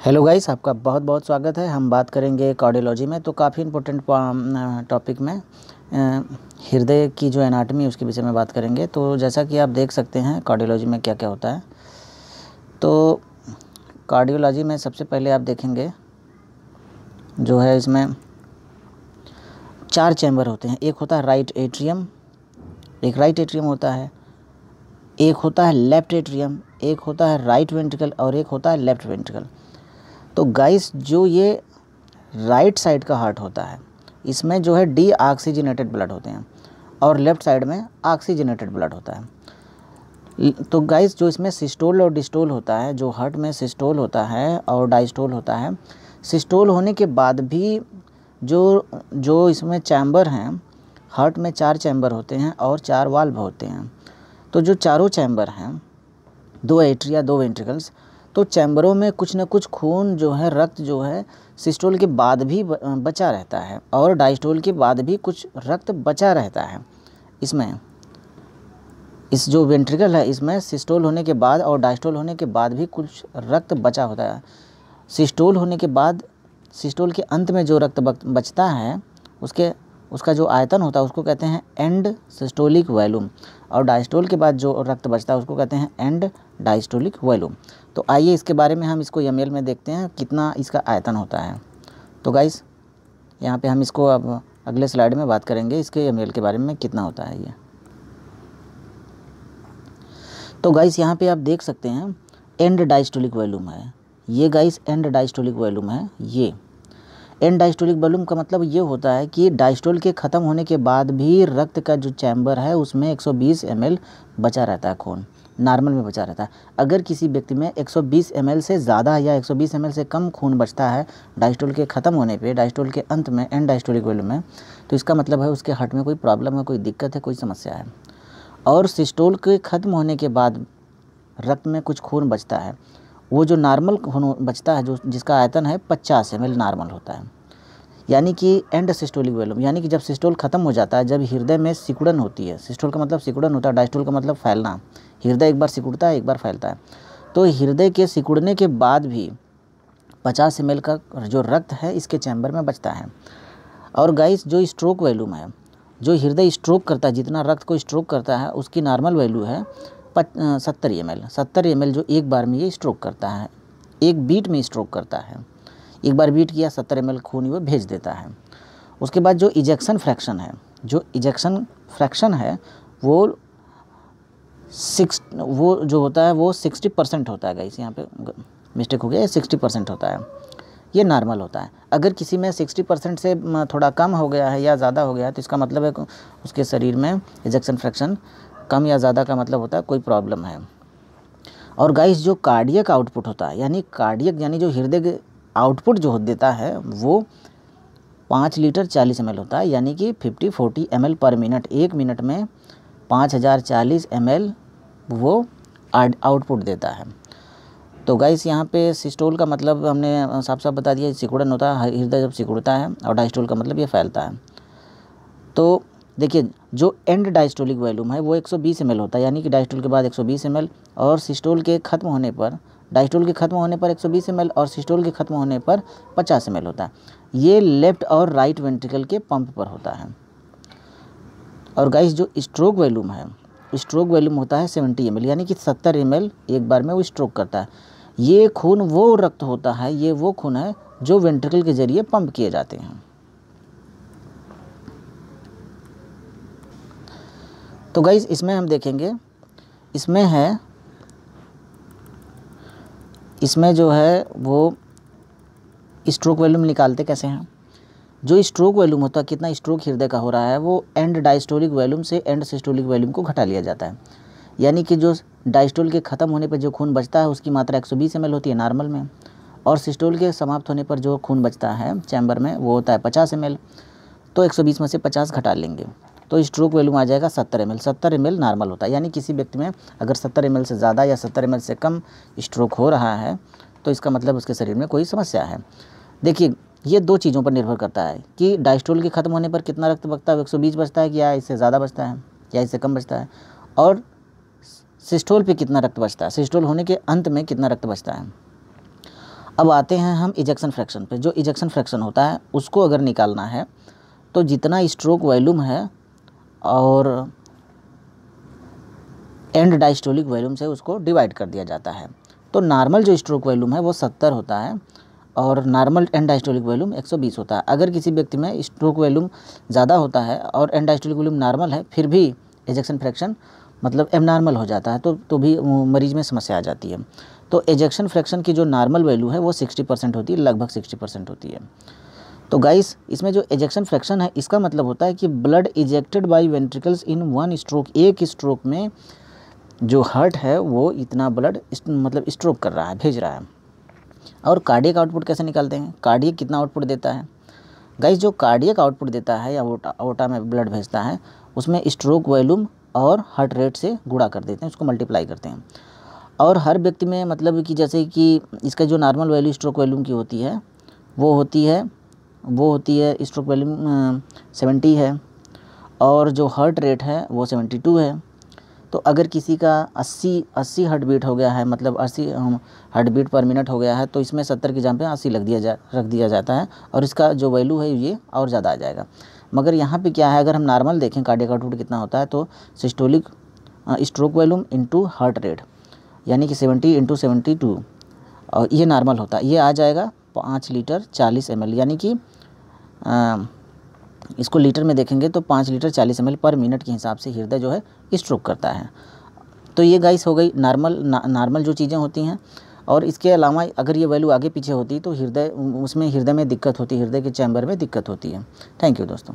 Hello guys आपका बहुत बहुत स्वागत है। हम बात करेंगे कार्डियोलॉजी में तो काफ़ी इम्पोर्टेंट टॉपिक में हृदय की जो एनाटमी उसके विषय में बात करेंगे। तो जैसा कि आप देख सकते हैं कार्डियोलॉजी में क्या क्या होता है। तो कार्डियोलॉजी में सबसे पहले आप देखेंगे, जो है इसमें चार चैम्बर होते हैं। एक होता है राइट एट्रियम एक राइट एट्रियम होता है, एक होता है लेफ़्ट एट्रियम एक होता है राइट वेंट्रिकल और एक होता है लेफ़्ट वेंट्रिकल तो गाइस जो ये राइट साइड का हार्ट होता है, इसमें जो है डी ऑक्सीजनेटेड ब्लड होते हैं और लेफ़्ट साइड में ऑक्सीजनेटेड ब्लड होता है। तो गाइस जो इसमें सिस्टोल और डिस्टोल होता है, जो हार्ट में सिस्टोल होता है और डाइस्टोल होता है सिस्टोल होने के बाद भी जो जो इसमें चैम्बर हैं हार्ट में चार चैम्बर होते हैं और चार वाल्व होते हैं। तो जो चारों चैम्बर हैं, दो एट्रिया दो वेंट्रिकल्स तो चैम्बरों में कुछ ना कुछ खून जो है, रक्त जो है, सिस्टोल के बाद भी बचा रहता है और डाइस्टोल के बाद भी कुछ रक्त बचा रहता है। इसमें, इस जो वेंट्रिकल है, इसमें सिस्टोल होने के बाद और डाइस्टोल होने के बाद भी कुछ रक्त बचा होता है। सिस्टोल होने के बाद, सिस्टोल के अंत में जो रक्त बचता है, उसके, उसका जो आयतन होता है, उसको कहते हैं एंड सिस्टोलिक वैल्यूम और डायस्टोल के बाद जो रक्त बचता है, उसको कहते हैं एंड डायस्टोलिक वैल्यूम तो आइए इसके बारे में हम इसको एम में देखते हैं, कितना इसका आयतन होता है। तो गाइस यहाँ पे हम इसको अब अगले स्लाइड में बात करेंगे, इसके एमएल के बारे में कितना होता है ये। तो गाइस यहाँ पे आप देख सकते हैं एंड डाइस्टोलिक वैल्यूम है। ये गाइस एंड डाइस्टोलिक वैल्यूम है, ये। एंड डाइस्टोलिक वॉल्यूम का मतलब ये होता है कि डाइस्टोल के ख़त्म होने के बाद भी रक्त का जो चैम्बर है, उसमें 120 ml बचा रहता है खून। नॉर्मल में बचा रहता है। अगर किसी व्यक्ति में 120 ml से ज़्यादा या 120 ml से कम खून बचता है, डायस्टोल के ख़त्म होने पे, डायस्टोल के अंत में, एंड डायस्टोलिक वॉल्यूम में तो इसका मतलब है उसके हार्ट में कोई प्रॉब्लम है कोई दिक्कत है, कोई समस्या है। और सिस्टोल के ख़त्म होने के बाद रक्त में कुछ खून बचता है। वो जो नॉर्मल खून बचता है, जो जिसका आयतन है पचास एम नॉर्मल होता है। यानी कि एंड सिस्टोलिक वैल्यूम यानी कि जब सिस्टोल खत्म हो जाता है, जब हृदय में सिकुड़न होती है, सिस्टोल का मतलब सिकुड़न होता है, डायस्टोल का मतलब फैलना हृदय एक बार सिकुड़ता है, एक बार फैलता है। तो हृदय के सिकुड़ने के बाद भी पचास एम का जो रक्त है, इसके चैम्बर में बचता है। और गाइस जो स्ट्रोक वैल्यूम है, जो हृदय स्ट्रोक करता है, जितना रक्त को स्ट्रोक करता है, उसकी नॉर्मल वैल्यू है सत्तर एम एल सत्तर एम जो एक बार में ये स्ट्रोक करता है, एक बीट में स्ट्रोक करता है। एक बार बीट किया, सत्तर एम खून वो भेज देता है। उसके बाद जो इजेक्शन फ्रैक्शन है, जो इजेक्शन फ्रैक्शन है, वो सिक्स, वो जो होता है, वो सिक्सटी परसेंट होता है गाइस यहाँ पे मिस्टेक हो गया सिक्सटी परसेंट होता है। ये नॉर्मल होता है। अगर किसी में सिक्सटी परसेंट से थोड़ा कम हो गया है या ज़्यादा हो गया है तो इसका मतलब है उसके शरीर में इजेक्शन फ्रैक्शन कम या ज़्यादा का मतलब होता है, कोई प्रॉब्लम है। और गाइस जो कार्डियक आउटपुट होता है, यानी कार्डियक यानी जो हृदय आउटपुट जो देता है, वो पाँच लीटर चालीस एम होता है, यानी कि फिफ्टी फोर्टी एम पर मिनट एक मिनट में पाँच हज़ार चालीस एम वो आउटपुट देता है। तो गाइस, यहाँ पे सिस्टोल का मतलब हमने साफ़ साफ़ बता दिया, सिकुड़न होता है, हृदय जब सिकुड़ता है और डाइस्टोल का मतलब ये फैलता है। तो देखिए, जो एंड डायस्टोलिक वॉल्यूम है, वो 120 ml होता है, यानी कि डायस्टोल के बाद 120 ml और सिस्टोल के ख़त्म होने पर डाइस्टोल के ख़त्म होने पर 120 ml और सिस्टोल के ख़त्म होने पर 50 ml होता है। ये लेफ़्ट और राइट वेंट्रिकल के पंप पर होता है। और गाइस जो स्ट्रोक वैल्यूम है स्ट्रोक वैल्यूम होता है 70 एम यानी कि 70 एम एक बार में वो स्ट्रोक करता है। ये खून वो रक्त होता है, ये वो खून है जो वेंट्रिकल के ज़रिए पंप किए जाते हैं। तो गाइज़ इसमें हम देखेंगे, इसमें है, इसमें जो है वो स्ट्रोक वैल्यूम निकालते कैसे हैं? जो स्ट्रोक वैल्यूम होता है, कितना स्ट्रोक हृदय का हो रहा है, वो एंड डायस्टोलिक वैल्यूम से एंड सिस्टोलिक वैल्यूम को घटा लिया जाता है। यानी कि जो डायस्टोल के ख़त्म होने पर जो खून बचता है, उसकी मात्रा 120 ml होती है नॉर्मल में। और सिस्टोल के समाप्त होने पर जो खून बचता है चैम्बर में, वो होता है 50 ml तो 120 में से 50 घटा लेंगे। तो स्ट्रोक वैल्यूम आ जाएगा सत्तर एम एल सत्तर एम नॉर्मल होता है। यानी किसी व्यक्ति में अगर सत्तर एम एल से ज़्यादा या सत्तर एम एल से कम स्ट्रोक हो रहा है तो इसका मतलब उसके शरीर में कोई समस्या है। देखिए ये दो चीज़ों पर निर्भर करता है कि डायस्टोल के ख़त्म होने पर कितना रक्त बचता है, एक सौ बीस बचता है या इससे ज़्यादा बचता है, या इससे कम बचता है। और सिस्टोल पे कितना रक्त बचता है, सिस्टोल होने के अंत में कितना रक्त बचता है। अब आते हैं हम इजेक्शन फ्रैक्शन पे। जो इजेक्शन फ्रैक्शन होता है, उसको अगर निकालना है तो जितना स्ट्रोक वॉल्यूम है और एंड डाइस्टोलिक वॉल्यूम से उसको डिवाइड कर दिया जाता है। तो नॉर्मल जो स्ट्रोक वॉल्यूम है, वो सत्तर होता है और नॉर्मल एंड डाइस्टोलिक वॉल्यूम 120 होता है। अगर किसी व्यक्ति में स्ट्रोक वॉल्यूम ज़्यादा होता है और एंड डाइस्टोलिक वॉल्यूम नॉर्मल है, फिर भी एजेक्शन फ्रैक्शन मतलब एम नॉर्मल हो जाता है तो तो भी मरीज़ में समस्या आ जाती है। तो एजेक्शन फ्रैक्शन की जो नॉर्मल वैल्यू है, वो 60 परसेंट होती है, लगभग 60 परसेंट होती है। तो गाइस इसमें जो एजेक्शन फ्रैक्शन है, इसका मतलब होता है कि blood ejected by ventricles in one stroke एक स्ट्रोक में जो हर्ट है, वो इतना ब्लड मतलब स्ट्रोक कर रहा है, भेज रहा है। और कार्डियक आउटपुट कैसे निकालते हैं? कार्डियक कितना आउटपुट देता है? गाइस जो कार्डियक आउटपुट देता है या ओटा में ब्लड भेजता है, उसमें स्ट्रोक वॉल्यूम और हार्ट रेट से गुड़ा कर देते हैं, उसको मल्टीप्लाई करते हैं। और हर व्यक्ति में मतलब कि जैसे कि इसका जो नॉर्मल वैल्यू स्ट्रोक वॉल्यूम की होती है, वो होती है, वो होती है स्ट्रोक वॉल्यूम सेवेंटी है, और जो हार्ट रेट है, वो सेवेंटी टू है। तो अगर किसी का 80 80 हार्ट बीट हो गया है मतलब 80 हार्ट बीट पर मिनट हो गया है तो इसमें 70 की जगह पे 80 लग दिया जा, रख दिया जाता है और इसका जो वैल्यू है ये और ज़्यादा आ जाएगा। मगर यहाँ पे क्या है, अगर हम नॉर्मल देखें कार्डियक आउटपुट कितना होता है तो systolic stroke volume into heart rate यानी कि सेवेंटी इंटू सेवेंटी टू और ये नॉर्मल होता है। ये आ जाएगा पाँच लीटर चालीस एम यानी कि इसको लीटर में देखेंगे तो पाँच लीटर चालीस एम पर मिनट के हिसाब से हृदय जो है स्ट्रोक करता है। तो ये गाइस हो गई नॉर्मल नॉर्मल जो चीज़ें होती हैं और इसके अलावा अगर ये वैल्यू आगे पीछे होती तो हृदय, उसमें हृदय में दिक्कत होती, हृदय के चैम्बर में दिक्कत होती है। थैंक यू दोस्तों।